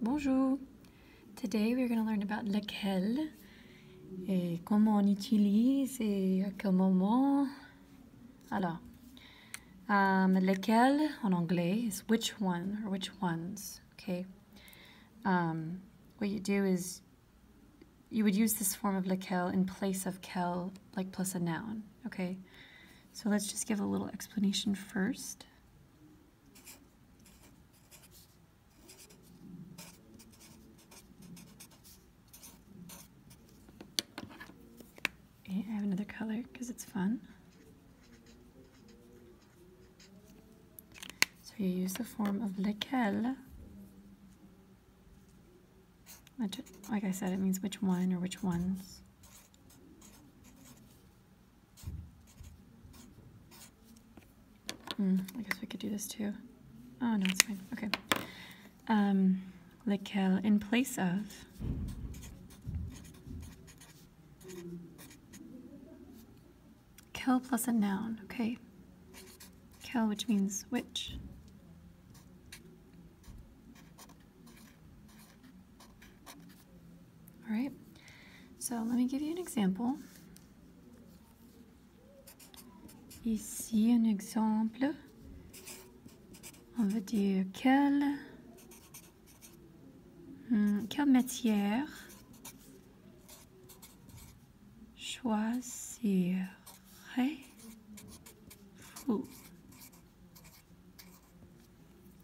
Bonjour. Today we're going to learn about lequel et comment on utilise et à quel moment. Alors, um, lequel en anglais is which one or which ones. Okay. Um, what you do is you would use this form of lequel in place of quel, like plus a noun. Okay. So let's just give a little explanation first. I have another color because it's fun. So you use the form of lequel. Which, like I said, it means which one or which ones. Hmm, I guess we could do this too. Oh, no, it's fine. Okay. Um, lequel in place of. Quel plus a noun, okay. Quel, which means which. All right, so let me give you an example. Ici, un exemple. On va dire quelle, hmm, quelle matière choisir Ooh.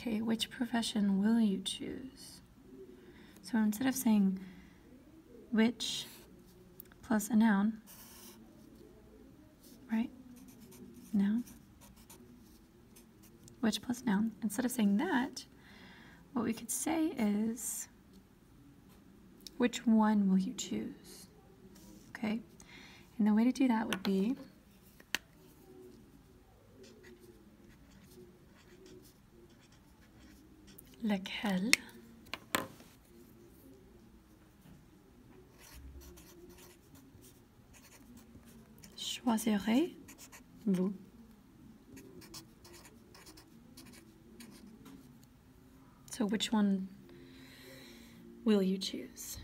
Okay, which profession will you choose? So instead of saying which plus a noun, right? Noun. Which plus noun. Instead of saying that, what we could say is which one will you choose? Okay? And the way to do that would be lequel choisirez-vous So which one will you choose?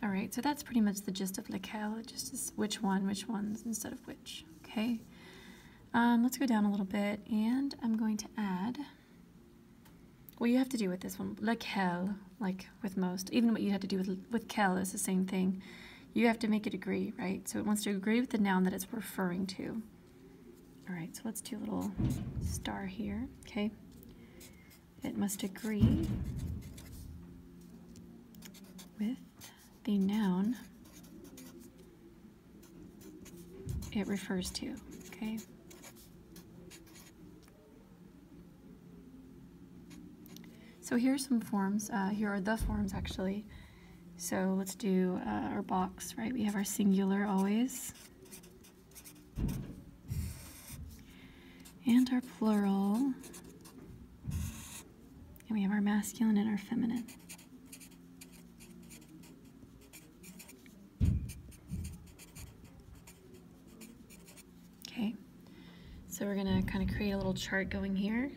All right, so that's pretty much the gist of lequel. It just is which one, which ones instead of which, okay? Um, let's go down a little bit and I'm going to add what you have to do with this one, like hell, like with most, even what you had to do with, with quel is the same thing. You have to make it agree, right? So it wants to agree with the noun that it's referring to. All right, so let's do a little star here, okay? It must agree with the noun it refers to, okay? So here are some forms. Uh, here are the forms actually. So let's do uh, our box, right? We have our singular always. And our plural. And we have our masculine and our feminine. Okay, so we're gonna kind of create a little chart going here.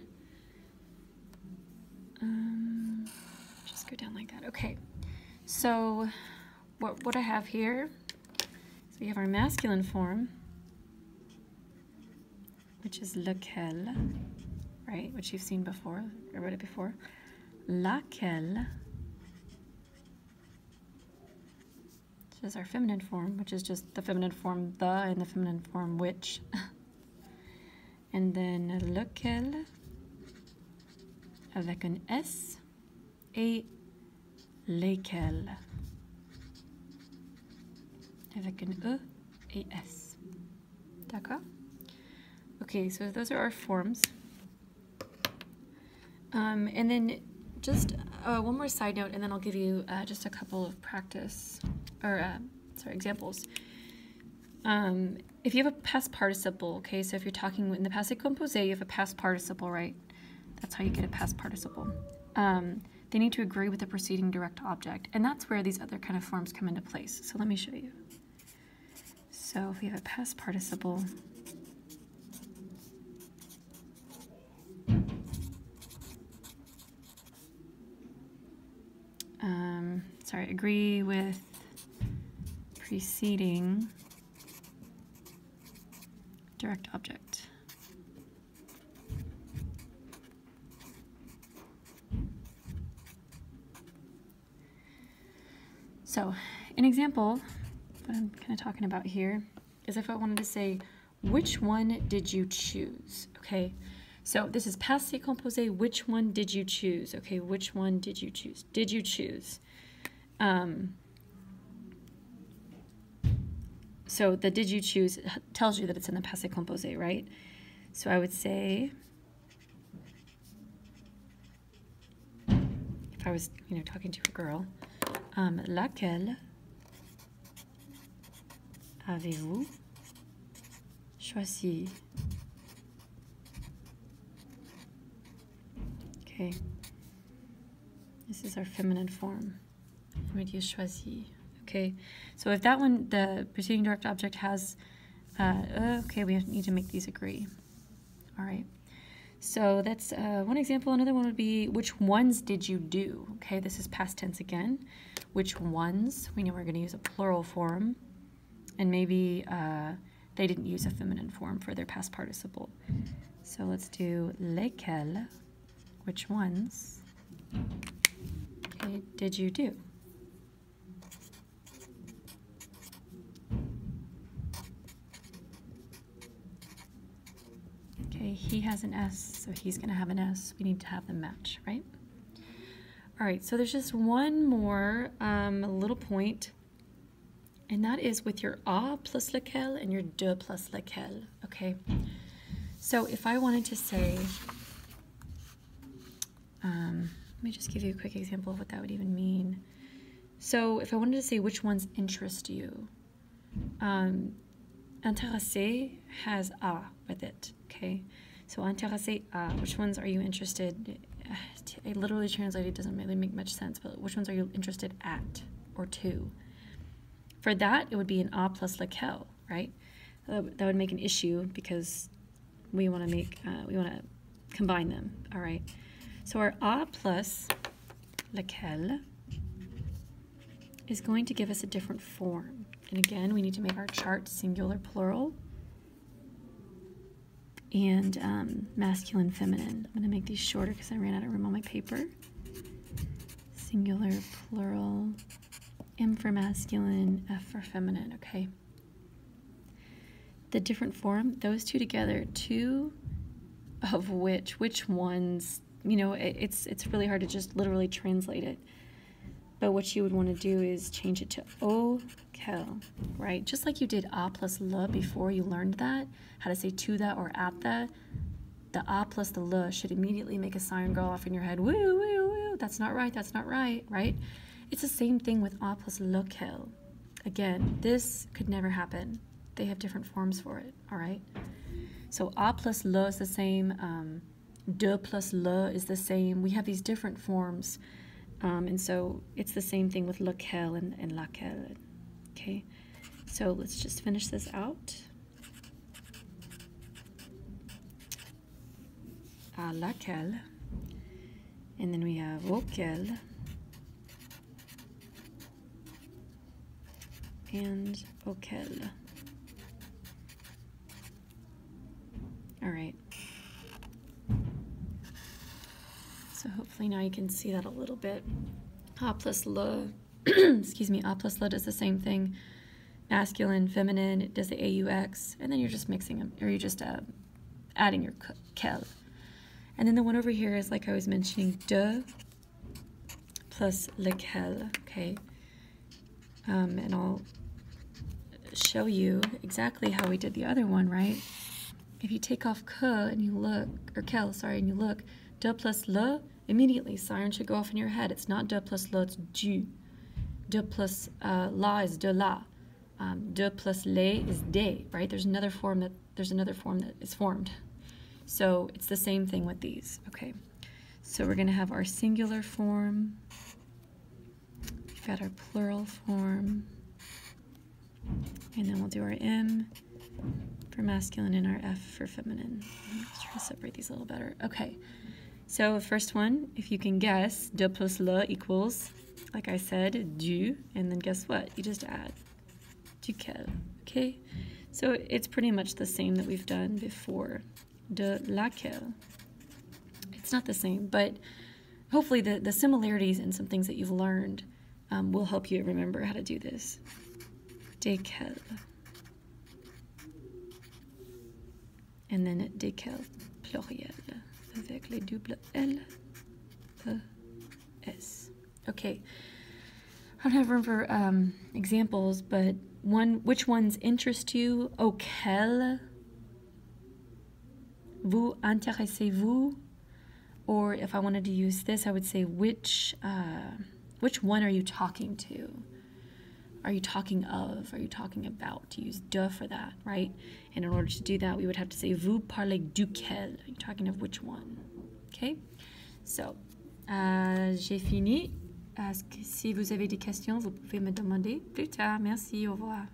Okay, so what, what I have here is we have our masculine form, which is lequel, right, which you've seen before. I read it before. Laquelle, which is our feminine form, which is just the feminine form the and the feminine form which. and then lesquels avec un S et lesquelles avec un E et S. D'accord? Okay, so those are our forms. Um, and then just uh, one more side note, and then I'll give you uh, just a couple of practice, or uh, sorry, examples. Um, if you have a past participle, okay, so if you're talking in the passé composé, you have a past participle, right? That's how you get a past participle. Um, they need to agree with the preceding direct object. And that's where these other kind of forms come into place. So let me show you. So if we have a past participle, um, sorry, agree with preceding direct object. So, an example, what I'm kind of talking about here, is if I wanted to say, which one did you choose? Okay, so this is passé composé, which one did you choose? Okay, which one did you choose? Did you choose? Um, so the did you choose tells you that it's in the passé composé, right? So I would say, if I was, you know, talking to a girl, um, laquelle avez-vous choisi? Okay. This is our feminine form. Use choisi. Okay. So if that one, the preceding direct object has, uh, okay, we need to make these agree. All right. So that's uh, one example. Another one would be, which ones did you do? Okay, this is past tense again. Which ones? We know we're going to use a plural form. And maybe uh, they didn't use a feminine form for their past participle. So let's do lesquels, which ones okay, did you do? Okay, he has an S, so he's going to have an S. We need to have them match, right? All right, so there's just one more um, little point, and that is with your a plus lequel and your de plus lequel, okay? So if I wanted to say, um, let me just give you a quick example of what that would even mean. So if I wanted to say which ones interest you, um, intéressé has a with it, okay? So intéressé a, which ones are you interested? It literally translated doesn't really make much sense, but which ones are you interested at or to? For that, it would be an a plus lequel, right? That would make an issue because we want to make, uh, we want to combine them, all right? So our a plus lequel is going to give us a different form. And again, we need to make our chart singular plural and um, masculine feminine. I'm going to make these shorter because I ran out of room on my paper. Singular plural, M for masculine, F for feminine, okay? The different form, those two together, two of which, which ones you know, it, it's it's really hard to just literally translate it. But what you would want to do is change it to o right? Just like you did a plus le before you learned that, how to say to that or at that. The a plus the le should immediately make a siren go off in your head. Woo, woo, woo. That's not right. That's not right, right? It's the same thing with a plus lequel. Again, this could never happen. They have different forms for it, all right? So a plus le is the same. Um, de plus le is the same. We have these different forms. Um, and so it's the same thing with lequel and, and laquelle. Okay, so let's just finish this out. À laquelle. And then we have auquel. And auquel. All right. So hopefully now you can see that a little bit. A plus le, excuse me, A plus le does the same thing. Masculine, feminine, it does the AUX, and then you're just mixing them, or you're just uh, adding your kel. And then the one over here is like I was mentioning, de plus lequel, okay? Um, and I'll show you exactly how we did the other one, right? If you take off ke and you look, or kel, sorry, and you look, de plus le, Immediately, siren should go off in your head. It's not de plus le, it's du. De plus uh, la is de la. Um, de plus le is de, right? There's another form that there's another form that is formed. So it's the same thing with these. Okay. So we're going to have our singular form. We've got our plural form. And then we'll do our M for masculine and our F for feminine. Let's try to separate these a little better. Okay. So first one, if you can guess, de plus le equals like I said, du, and then guess what? You just add duquel, okay? So it's pretty much the same that we've done before. De laquelle. It's not the same, but hopefully the, the similarities and some things that you've learned um, will help you remember how to do this. Desquels. And then desquelles pluriel avec les doubles L, E, S. Okay. I don't have room for um, examples, but one, which ones interest you? Auquel vous intéressez-vous? Or if I wanted to use this, I would say which uh, which one are you talking to? Are you talking of? Are you talking about? To use de for that, right? And in order to do that, we would have to say vous parlez duquel. Are you talking of which one? Okay. So euh, j'ai fini. Si vous avez des questions, vous pouvez me demander plus tard. Merci. Au revoir.